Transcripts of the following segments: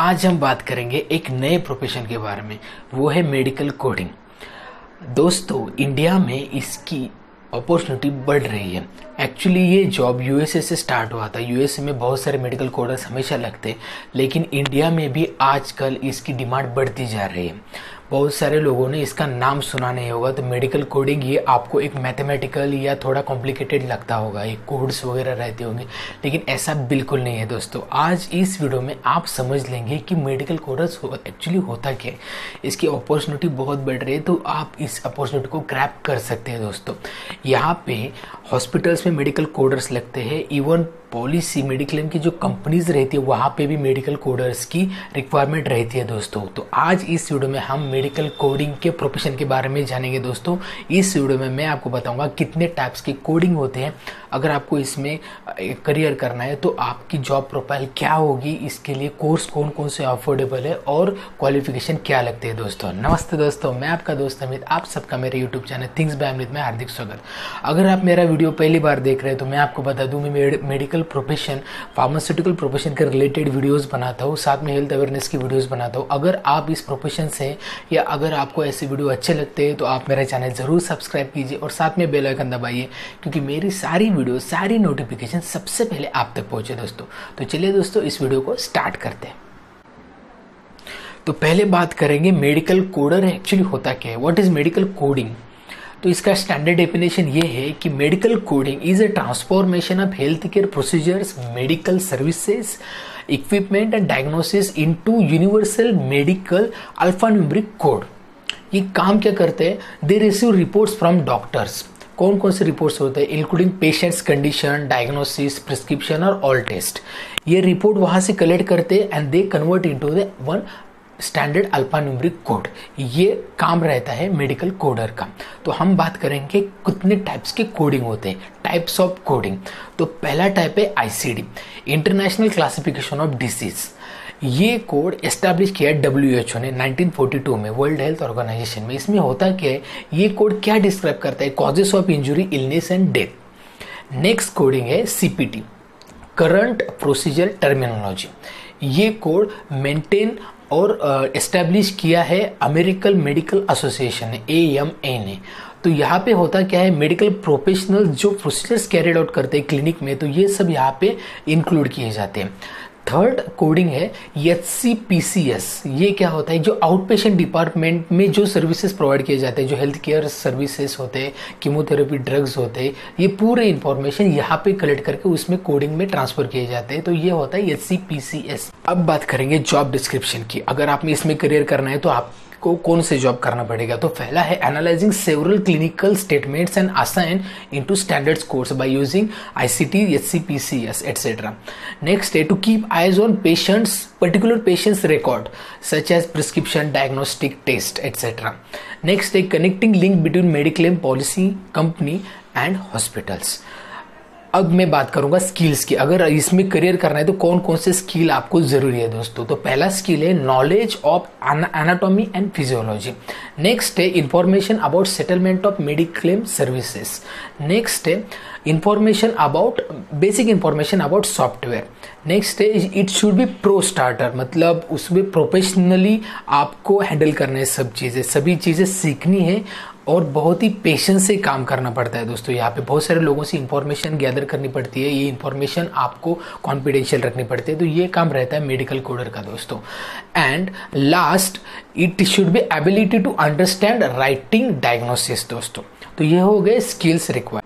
आज हम बात करेंगे एक नए प्रोफेशन के बारे में, वो है मेडिकल कोडिंग दोस्तों इंडिया में इसकी अपॉर्चुनिटी बढ़ रही है. एक्चुअली ये जॉब यूएसए से स्टार्ट हुआ था. यूएसए में बहुत सारे मेडिकल कोडर्स हमेशा लगते लेकिन इंडिया में भी आजकल इसकी डिमांड बढ़ती जा रही है. बहुत सारे लोगों ने इसका नाम सुना नहीं होगा तो मेडिकल कोडिंग ये आपको एक मैथमेटिकल या थोड़ा कॉम्प्लिकेटेड लगता होगा ये कोड्स वगैरह रहते होंगे, लेकिन ऐसा बिल्कुल नहीं है दोस्तों। आज इस वीडियो में आप समझ लेंगे कि मेडिकल कोडर्स एक्चुअली होता क्या है। इसकी अपॉर्चुनिटी बहुत बढ़ रही है तो आप इस अपॉर्चुनिटी को क्रैप कर सकते हैं दोस्तों। यहाँ पे हॉस्पिटल्स में मेडिकल कोडर्स लगते हैं इवन पॉलिसी मेडिक्लेम की जो कंपनीज़ रहती है, वहाँ पे भी मेडिकल कोडर्स की रिक्वायरमेंट रहती है दोस्तों। तो आज इस वीडियो में हम मेडिकल कोडिंग के प्रोफेशन के बारे में जानेंगे दोस्तों। इस वीडियो में मैं आपको बताऊँगा कितने टाइप्स के कोडिंग होते हैं। अगर आपको इसमें करियर करना है तो आपकी जॉब प्रोफ़ाइल क्या होगी, इसके लिए कोर्स कौन कौन से अफोर्डेबल है और क्वालिफिकेशन क्या लगते हैं दोस्तों। नमस्ते दोस्तों, मैं आपका दोस्त अमित, आप सबका मेरे YouTube channel things by Amit में हार्दिक स्वागत। अगर आप मेरा वीडियो पहली बार देख रहे हैं तो मैं आपको बता दूँ, मैं मेडिकल प्रोफेशन फार्मास्यूटिकल प्रोफेशन के रिलेटेड वीडियोस बनाता हूँ, साथ में हेल्थ अवेयरनेस की वीडियोस बनाता हूँ। अगर आप इस प्रोफेशन से या अगर आपको ऐसे वीडियो अच्छे लगते हैं तो आप मेरा चैनल ज़रूर सब्सक्राइब कीजिए और साथ में बेल आइकन दबाइए, क्योंकि मेरी सारी वीडियो सारी नोटिफिकेशन सबसे पहले आप तक पहुँचे दोस्तों। तो चलिए दोस्तों, इस वीडियो को स्टार्ट करते हैं। तो पहले बात करेंगे मेडिकल कोडर एक्चुअली होता क्या है? व्हाट इज़ मेडिकल कोडिंग तो इसका स्टैंडर्ड डेफिनेशन ये है कि medical coding is a transformation of health care procedures medical services equipment and diagnosis into universal medical alphanumeric code ये काम क्या करते हैं? They receive reports from doctors कौन कौन से रिपोर्ट्स होते हैं? Including patients condition diagnosis prescription और ऑल टेस्ट ये रिपोर्ट वहाँ से कलेक्ट करते हैं and they convert into the one standard alphanumeric code ये काम रहता है मेडिकल कोडर का। तो हम बात करेंगे कितने टाइप्स के कोडिंग होते हैं। टाइप्स ऑफ़ कोडिंग तो पहला टाइप है ICD international classification of disease ये कोड एस्टेब्लिश किया डब्ल्यू एच ओ ने 1942 में वर्ल्ड हेल्थ ऑर्गेनाइजेशन में। इसमें होता क्या है? ये कोड क्या डिस्क्राइब करता है? Causes of injury illness and death next coding है सीपीटी करंट प्रोसीजर टर्मिनोलॉजी ये कोड मेंटेन और एस्टेब्लिश किया है अमेरिकन मेडिकल एसोसिएशन ने ए एम ए ने। तो यहाँ पे होता क्या है मेडिकल प्रोफेशनल जो प्रोसीजर्स कैरिड आउट करते हैं क्लिनिक में तो ये सब यहाँ पे इंक्लूड किए जाते हैं। थर्ड कोडिंग है H C P C S ये क्या होता है, जो आउट पेशेंट डिपार्टमेंट में जो सर्विसेज़ प्रोवाइड किए जाते हैं, जो हेल्थ केयर सर्विसेज़ होते हैं कीमोथेरेपी ड्रग्स होते हैं, ये पूरे इंफॉर्मेशन यहाँ पे कलेक्ट करके उसमें कोडिंग में ट्रांसफ़र किए जाते हैं। तो ये होता है H C P C S अब बात करेंगे जॉब डिस्क्रिप्शन की। अगर आप इसमें करियर करना है तो आप को कौन से जॉब करना पड़ेगा? तो पहला है analysing several clinical statements and assign into standards course by using ICT HCPCS etcetera next है to keep eyes on patients particular patients record such as prescription diagnostic test etcetera next है connecting link between mediclaim policy company and hospitals अब मैं बात करूँगा skills की। अगर इसमें career करना है तो कौन कौन से स्किल आपको ज़रूरी है दोस्तों? तो पहला स्किल है knowledge of anatomy and physiology next है information about settlement of mediclaim services next है information about basic information about software next है it should be pro starter मतलब उसमें प्रोफेशनली आपको हैंडल करना है सब चीज़ें। सभी चीज़ें सीखनी है। और बहुत ही पेशेंस से काम करना पड़ता है दोस्तों। यहाँ पे बहुत सारे लोगों से इंफॉर्मेशन गैदर करनी पड़ती है। ये इंफॉर्मेशन आपको कॉन्फिडेंशियल रखनी पड़ती है। तो ये काम रहता है मेडिकल कोडर का दोस्तों। And last it should be ability to understand writing diagnosis दोस्तों। तो ये हो गए स्किल्स रिक्वायर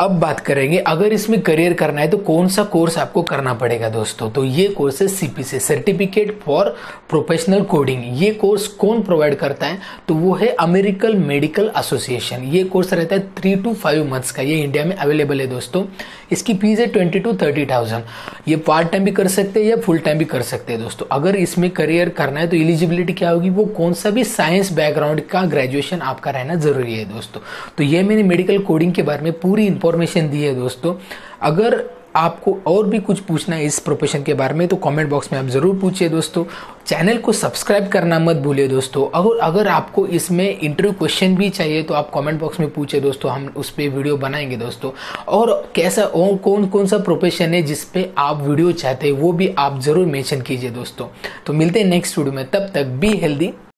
अब बात करेंगे, अगर इसमें करियर करना है तो कौन सा कोर्स आपको करना पड़ेगा दोस्तों? तो ये कोर्स है CPC certificate for professional coding ये कोर्स कौन प्रोवाइड करता है? तो वो है अमेरिकन मेडिकल एसोसिएशन ये कोर्स रहता है थ्री टू फाइव मंथ्स का. ये इंडिया में अवेलेबल है दोस्तों. इसकी फ़ीस है ट्वेंटी टू थर्टी थाउज़ेंड ये पार्ट टाइम भी कर सकते हैं या फुल टाइम भी कर सकते हैं दोस्तों. अगर इसमें करियर करना है तो एलिजिबिलिटी क्या होगी? वो कौन सा भी साइंस बैकग्राउंड का ग्रेजुएशन आपका रहना ज़रूरी है दोस्तों. तो ये मैंने मेडिकल कोडिंग के बारे में पूरी इंफॉर्मेशन दी है दोस्तों। अगर आपको और भी कुछ पूछना है इस प्रोफेशन के बारे में तो कमेंट बॉक्स में आप ज़रूर पूछिए दोस्तों। चैनल को सब्सक्राइब करना मत भूलिए दोस्तों। अगर अगर आपको इसमें इंटरव्यू क्वेश्चन भी चाहिए तो आप कमेंट बॉक्स में पूछिए दोस्तों। हम उस पर वीडियो बनाएँगे दोस्तों। और कैसा, और कौन कौन सा प्रोफेशन है जिस पे आप वीडियो चाहते हैं, वो भी आप ज़रूर मेंशन कीजिए दोस्तों। तो मिलते हैं नेक्स्ट वीडियो में। तब तक बी हेल्दी